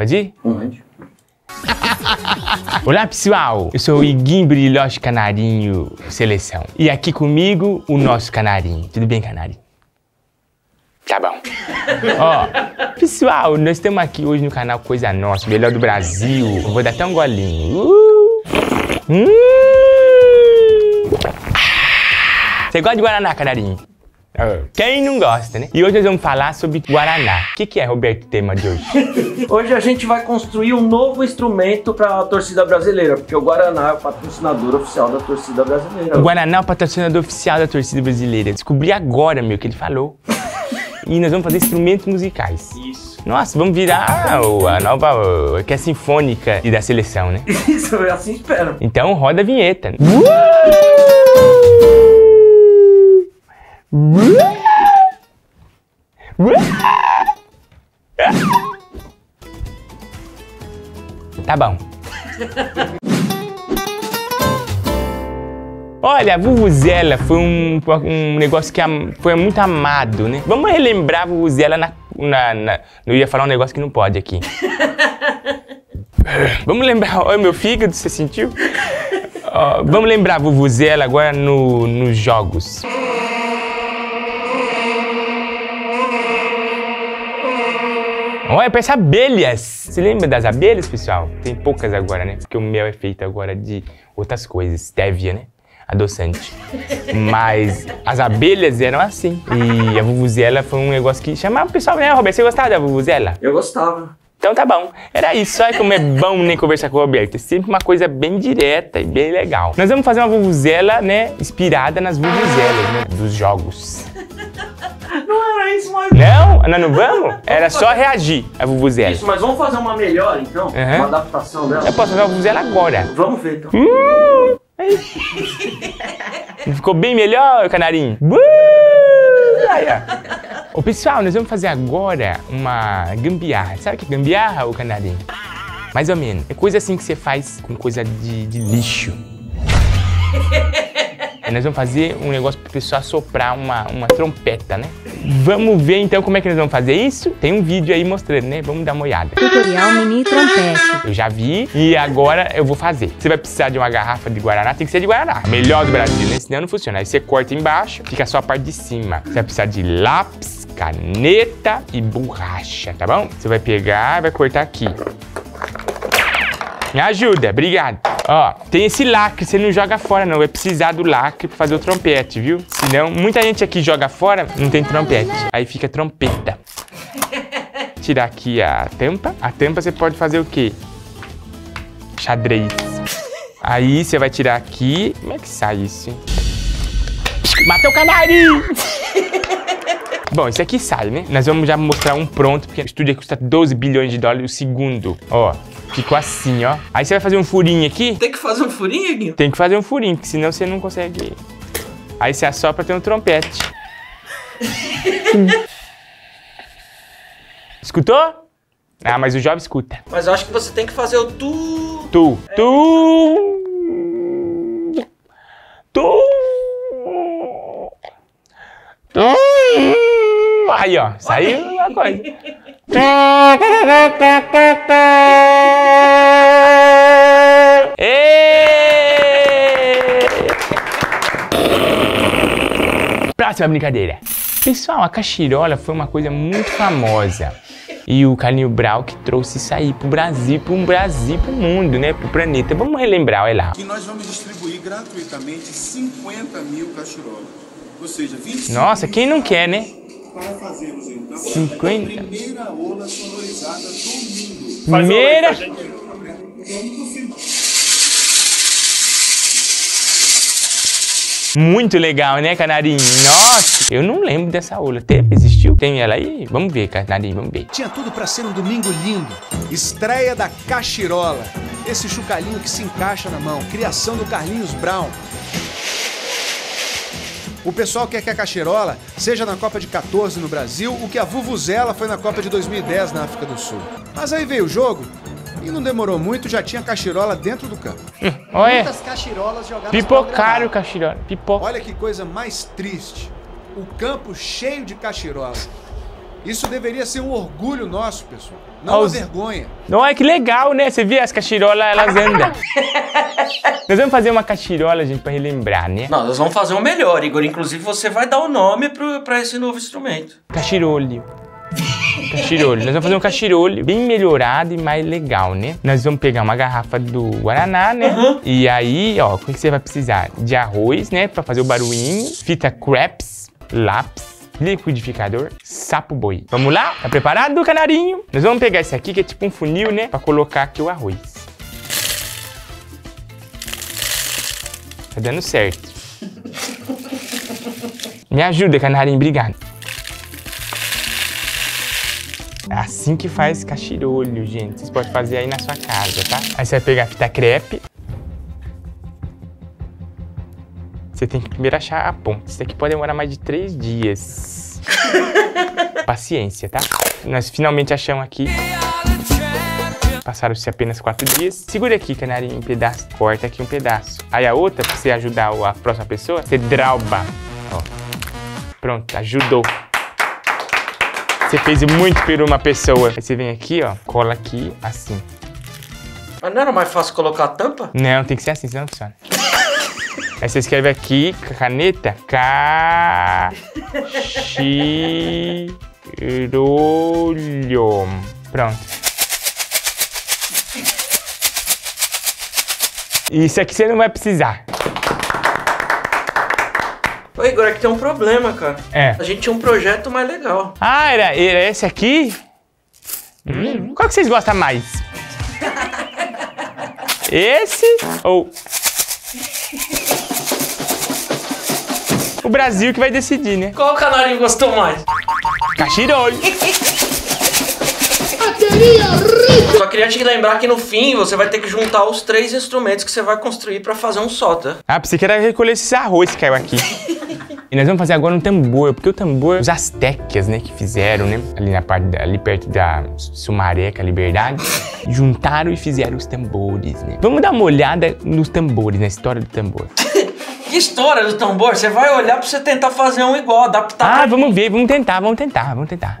Pode ir? Pode. Olá pessoal, eu sou o Iguim Brilhoche Canarinho Seleção. E aqui comigo o nosso canarinho. Tudo bem, canarinho? Tá bom. Ó, pessoal, nós estamos aqui hoje no canal Coisa Nossa, melhor do Brasil. Eu vou dar até um golinho. Uh! Hum! Você gosta de Guaraná, canarinho? Quem não gosta, né? E hoje nós vamos falar sobre Guaraná. O que, que é, Roberto, o tema de hoje? Hoje a gente vai construir um novo instrumento para a torcida brasileira, porque o Guaraná é o patrocinador oficial da torcida brasileira. O Guaraná é o patrocinador oficial da torcida brasileira. Descobri agora, meu, que ele falou. E nós vamos fazer instrumentos musicais. Isso. Nossa, vamos virar o- a nova o- orquestra sinfônica e da seleção, né? Isso, eu assim espero. Então roda a vinheta. Tá bom. Olha, a Vuvuzela foi um, um negócio que am- foi muito amado, né? Vamos relembrar a Vuvuzela na, na, na- Eu ia falar um negócio que não pode aqui. Vamos lembrar. Olha, meu fígado, você sentiu? Vamos lembrar a Vuvuzela agora no, nos jogos. Olha, parece abelhas. Você lembra das abelhas, pessoal? Tem poucas agora, né? Porque o mel é feito agora de outras coisas. Stevia, né? Adoçante. Mas as abelhas eram assim. E a Vuvuzela foi um negócio que chamava o pessoal, né, Roberto? Você gostava da Vuvuzela? Eu gostava. Então tá bom. Era isso. Olha como é bom nem conversar com o Roberto. É sempre uma coisa bem direta e bem legal. Nós vamos fazer uma vuvuzela, né? Inspirada nas vuvuzelas, né? Dos jogos. Não era isso, mas... Não? Nós não vamos? Era só reagir a vuvuzela. Isso, mas vamos fazer uma melhor, então? Uhum. Uma adaptação dela? Eu posso fazer uma vuvuzela agora. Vamos ver, então. Hum, aí. Ficou bem melhor, canarinho? Aí, ó. Ô, pessoal, nós vamos fazer agora uma gambiarra. Sabe o que é gambiarra, ô canarinho? Mais ou menos. É coisa assim que você faz com coisa de, de lixo. Aí nós vamos fazer um negócio pro pessoal soprar uma, uma trompeta, né? Vamos ver então como é que nós vamos fazer isso? Tem um vídeo aí mostrando, né? Vamos dar uma olhada. Tutorial mini trompete. Eu já vi e agora eu vou fazer. Você vai precisar de uma garrafa de Guaraná, tem que ser de Guaraná. Melhor do Brasil, né? Senão não funciona. Aí você corta embaixo, fica só a parte de cima. Você vai precisar de lápis, caneta e borracha, tá bom? Você vai pegar vai cortar aqui. Me ajuda, obrigado. Ó, tem esse lacre, você não joga fora não, vai precisar do lacre pra fazer o trompete, viu? Senão, muita gente aqui joga fora, não tem trompete. Aí fica trompeta. Tirar aqui a tampa. A tampa você pode fazer o quê? Xadrez. Aí você vai tirar aqui. Como é que sai isso? Matei o canarinho! Bom, esse aqui sai, né? Nós vamos já mostrar um pronto, porque o estúdio custa 12 bilhões de dólares o segundo. Ó, ficou assim, ó. Aí você vai fazer um furinho aqui. Tem que fazer um furinho, Guinho? Tem que fazer um furinho, porque senão você não consegue. Aí você assopra tem um trompete. Escutou? Ah, mas o jovem escuta. Mas eu acho que você tem que fazer o tu... Tu. Tu. Tu. Tu. Aí, ó. Saiu uma coisa. Próxima brincadeira. Pessoal, a cachirola foi uma coisa muito famosa. E o Carlinho Brau que trouxe isso aí pro Brasil, pro Brasil, pro mundo, né? Pro planeta. Vamos relembrar, olha lá. que nós vamos distribuir gratuitamente 50 mil cachirolas. Ou seja, 25 Nossa, quem não quer, né? para fazermos então 50. a primeira ola sonorizada do mundo. Primeira. Muito legal, né, Canarinho? Nossa, eu não lembro dessa aula. Teve, existiu? Tem ela aí? Vamos ver, Canarinho, vamos ver. Tinha tudo para ser um domingo lindo. Estreia da Cachirola. Esse chucalinho que se encaixa na mão. Criação do Carlinhos Brown. O pessoal quer que a Cachirola seja na Copa de 14 no Brasil, o que a Vuvuzela foi na Copa de 2010 na África do Sul. Mas aí veio o jogo e não demorou muito, já tinha Cachirola dentro do campo. Olha, Muitas cachirolas jogadas para o pipocaram o gramado. Cachirola. Pipoca. Olha que coisa mais triste. O campo cheio de cachirola. Isso deveria ser um orgulho nosso, pessoal. Não uma vergonha. Não, é que legal, né? Você vê as cachirolas, elas andam. Nós vamos fazer uma cachirola, gente, pra relembrar, né? Não, nós vamos fazer o melhor, Igor. Inclusive, você vai dar o nome pro, pra esse novo instrumento. Cachirolho. Cachirolho. Nós vamos fazer um cachirolho bem melhorado e mais legal, né? Nós vamos pegar uma garrafa do Guaraná, né? E aí, ó, o que que você vai precisar? De arroz, né? Pra fazer o barulhinho. Fita crepes, lápis. Liquidificador, sapo boi. Vamos lá? Tá preparado, canarinho? Nós vamos pegar esse aqui, que é tipo um funil, né? Pra colocar aqui o arroz. Tá dando certo. Me ajuda, canarinho. Obrigado. É assim que faz cachirolho, gente. Vocês podem fazer aí na sua casa, tá? Aí você vai pegar a fita crepe. Você tem que primeiro achar a ponta. Isso daqui pode demorar mais de três dias. Paciência, tá? Nós finalmente achamos aqui. Passaram-se apenas quatro dias. Segura aqui, canarinho, um pedaço. Corta aqui um pedaço. Aí a outra, pra você ajudar a próxima pessoa, você drauba. Ó. Pronto, ajudou. Você fez muito por uma pessoa. Aí você vem aqui, ó, cola aqui, assim. Mas não era mais fácil colocar a tampa? Não, tem que ser assim, senão não funciona. Aí você escreve aqui, caneta, cachirolho. Pronto. Isso aqui você não vai precisar. Ô, Igor, é que tem um problema, cara. É. A gente tinha um projeto mais legal. Ah, era, era esse aqui? Hum, qual que vocês gostam mais? Esse ou... O Brasil que vai decidir, né? Qual canarinho gostou mais? Cachirolho. Só queria te lembrar que no fim você vai ter que juntar os três instrumentos que você vai construir pra fazer um só, tá? Ah, pensei que era recolher esse arroz que caiu aqui. E nós vamos fazer agora um tambor, porque o tambor, os astecas, né, que fizeram, né, ali na parte, da- ali perto da Sumareca, Liberdade, juntaram e fizeram os tambores, né. Vamos dar uma olhada nos tambores, na história do tambor. Que história do tambor? Você vai olhar pra você tentar fazer um igual, adaptar. Ah, vamos ver, vamos tentar, vamos tentar, vamos tentar.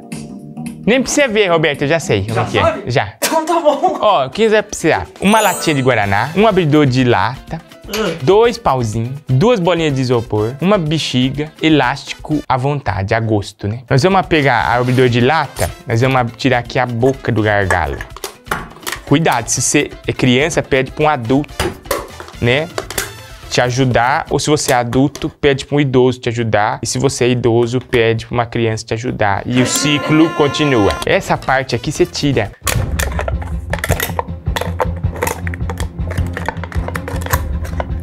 Nem precisa ver, Roberto, eu já sei Já que é. sabe? Já. Então tá bom. Ó, o que você vai precisar? Uma latinha de Guaraná, um abridor de lata, dois pauzinhos, duas bolinhas de isopor, uma bexiga, elástico à vontade, a gosto, né? Nós vamos pegar o abridor de lata, nós vamos tirar aqui a boca do gargalo. Cuidado, se você é criança, pede para um adulto, né? Te ajudar, ou se você é adulto, pede para um idoso te ajudar, e se você é idoso, pede para uma criança te ajudar. E o ciclo continua. Essa parte aqui você tira.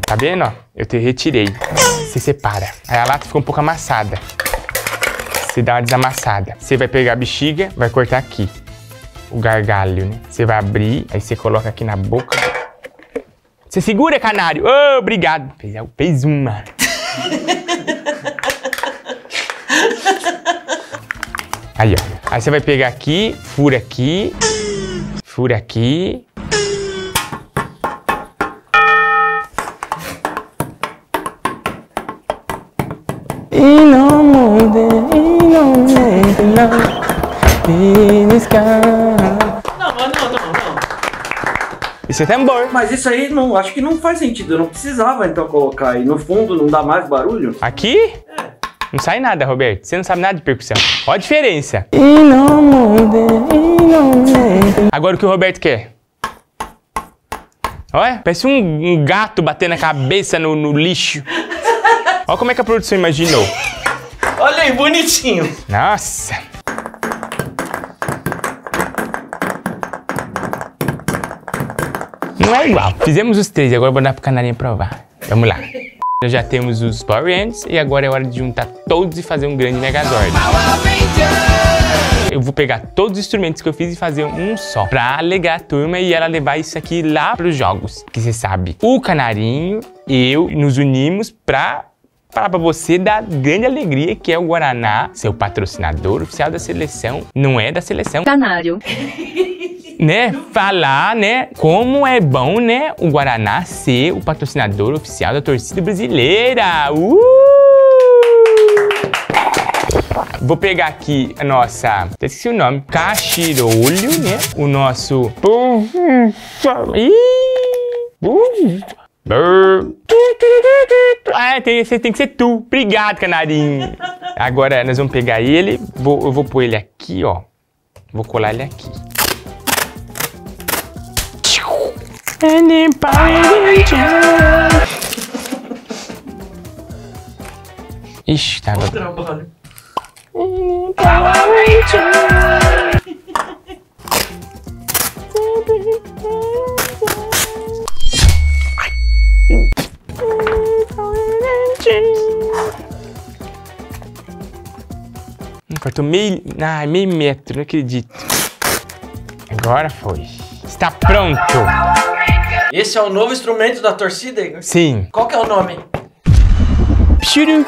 Tá vendo, ó? Eu te retirei. Você separa. Aí a lata ficou um pouco amassada. Você dá uma desamassada. Você vai pegar a bexiga, vai cortar aqui. O gargalho, né? Você vai abrir, aí você coloca aqui na boca. Você segura, canário. Ô, obrigado. Fez, fez uma. Aí, ó. Aí você vai pegar aqui, fura aqui, fura aqui. Não. Sky. Não, mas não, não, não. Isso é tambor. Mas isso aí não, acho que não faz sentido. Eu não precisava então colocar aí. No fundo não dá mais barulho? Aqui? Não sai nada, Roberto. Você não sabe nada de percussão. Olha a diferença. E e. Agora o que o Roberto quer? Olha, parece um, um gato batendo a cabeça no, no lixo. Olha como é que a produção imaginou. Aí, bonitinho. Nossa. Não é igual. Fizemos os três, agora vou dar pro canarinho provar. Vamos lá. Nós já temos os Power Ends e agora é hora de juntar todos e fazer um grande Megazord. Eu vou pegar todos os instrumentos que eu fiz e fazer um só. Pra alegar a turma e ela levar isso aqui lá pros jogos. Que você sabe, o Canarinho e eu nos unimos pra falar pra você da grande alegria que é o Guaraná, seu patrocinador oficial da seleção. Não é da seleção, Canário. né? Falar, né? Como é bom, né? O Guaraná ser o patrocinador oficial da torcida brasileira. Uh! Vou pegar aqui a nossa. Esqueci o nome. Cachirolho, né? O nosso. Ih! Ah, tem, tem que ser tu. Obrigado, canarinho. Agora nós vamos pegar ele. Vou, eu vou pôr ele aqui, ó. Vou colar ele aqui. Ixi, tá. Trabalho. Faltou meio, ah, meio metro, não acredito. Agora foi. Está pronto. Esse é o novo instrumento da torcida, Igor? Sim. Qual que é o nome? Pshuruk.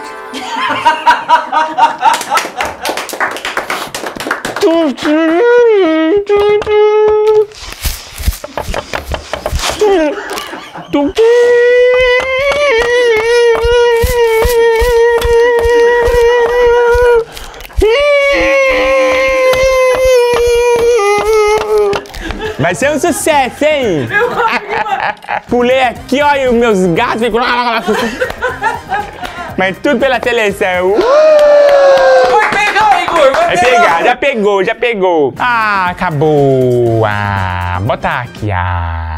Vai ser um sucesso, hein? Pulei aqui, ó, e os meus gatos ficam... Mas tudo pela televisão. Vai pegar, Igor! Vai Vai pegar, já pegou, já pegou. Ah, acabou. Ah, bota aqui. Ah.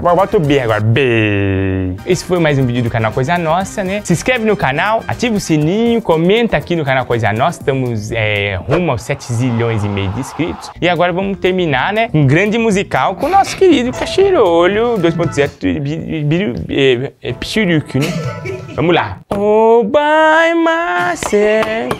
Agora Bota o B agora. B. Esse foi mais um vídeo do canal Coisa Nossa, né? Se inscreve no canal, ativa o sininho, comenta aqui no canal Coisa Nossa. Estamos é, rumo aos 7 zilhões e meio de inscritos. E agora vamos terminar, né? Um grande musical com o nosso querido Cachirolho 2.0 é, é, Pichuruco, né? Vamos lá. Oh, by myself.